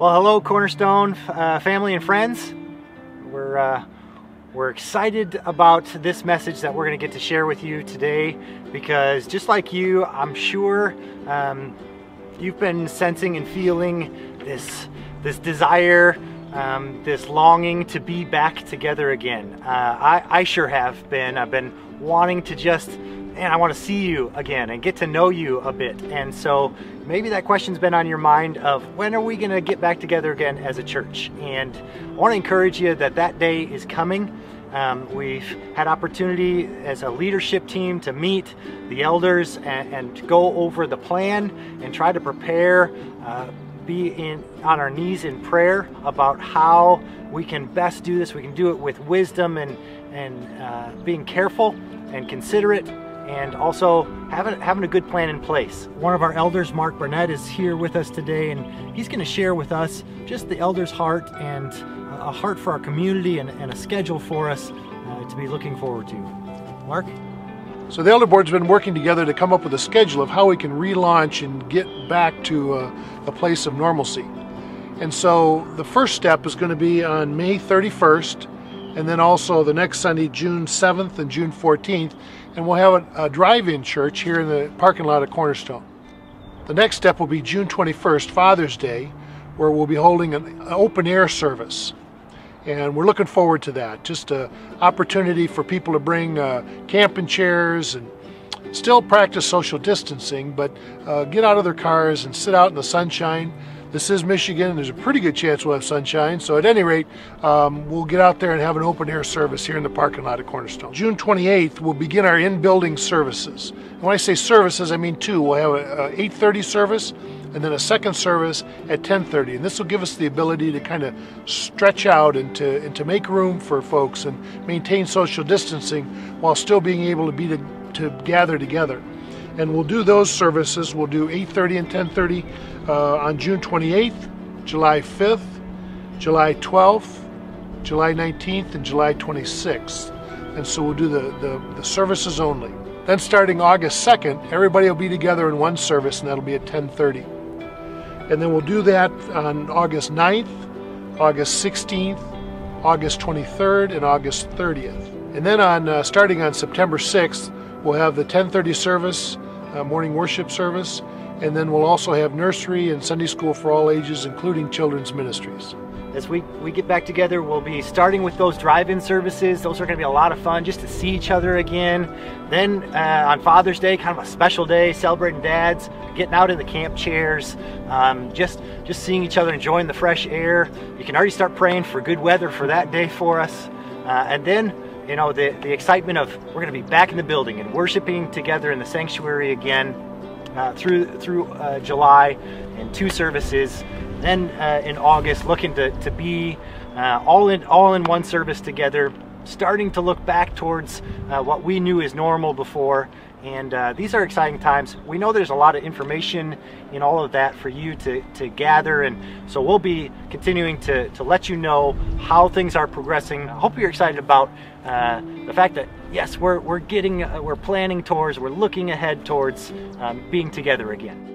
Well, hello, Cornerstone uh, family and friends. We're uh, we're excited about this message that we're going to get to share with you today because, just like you, I'm sure um, you've been sensing and feeling this this desire, um, this longing to be back together again. Uh, I, I sure have been. I've been wanting to just and I want to see you again and get to know you a bit. And so maybe that question's been on your mind of when are we going to get back together again as a church? And I want to encourage you that that day is coming. Um, we've had opportunity as a leadership team to meet the elders and, and go over the plan and try to prepare, uh, be in on our knees in prayer about how we can best do this. We can do it with wisdom and and uh, being careful and considerate and also having, having a good plan in place. One of our elders, Mark Barnett, is here with us today, and he's going to share with us just the elder's heart and a heart for our community and, and a schedule for us uh, to be looking forward to. Mark? So the Elder Board's been working together to come up with a schedule of how we can relaunch and get back to uh, a place of normalcy. And so the first step is going to be on May 31st, and then also the next Sunday, June 7th and June 14th, and we'll have a, a drive-in church here in the parking lot of Cornerstone. The next step will be June 21st, Father's Day, where we'll be holding an open air service. And we're looking forward to that. Just an opportunity for people to bring uh, camping chairs and still practice social distancing, but uh, get out of their cars and sit out in the sunshine this is Michigan, and there's a pretty good chance we'll have sunshine. So at any rate, um, we'll get out there and have an open air service here in the parking lot at Cornerstone. June 28th, we'll begin our in-building services. And when I say services, I mean two. We'll have a, a 8:30 service and then a second service at 10:30. And this will give us the ability to kind of stretch out and to and to make room for folks and maintain social distancing while still being able to be to, to gather together. And we'll do those services. We'll do 8:30 and 10:30 uh, on June 28th, July 5th, July 12th, July 19th, and July 26th. And so we'll do the, the, the services only. Then starting August 2nd, everybody will be together in one service, and that'll be at 10:30. And then we'll do that on August 9th, August 16th, August 23rd, and August 30th. And then on uh, starting on September 6th, we'll have the 10:30 service, uh, morning worship service, and then we'll also have nursery and Sunday school for all ages, including children's ministries. As we, we get back together, we'll be starting with those drive-in services. Those are going to be a lot of fun just to see each other again. Then uh, on Father's Day, kind of a special day, celebrating dads, getting out in the camp chairs, um, just just seeing each other, enjoying the fresh air. You can already start praying for good weather for that day for us. Uh, and then you know the, the excitement of we're going to be back in the building and worshiping together in the sanctuary again uh, through through uh, July and two services. Then uh, in August, looking to, to be uh, all in all in one service together, starting to look back towards uh, what we knew as normal before. And uh, these are exciting times. We know there's a lot of information in all of that for you to, to gather. And so we'll be continuing to, to let you know how things are progressing. I hope you're excited about uh, the fact that yes, we're, we're getting, uh, we're planning towards, we're looking ahead towards um, being together again.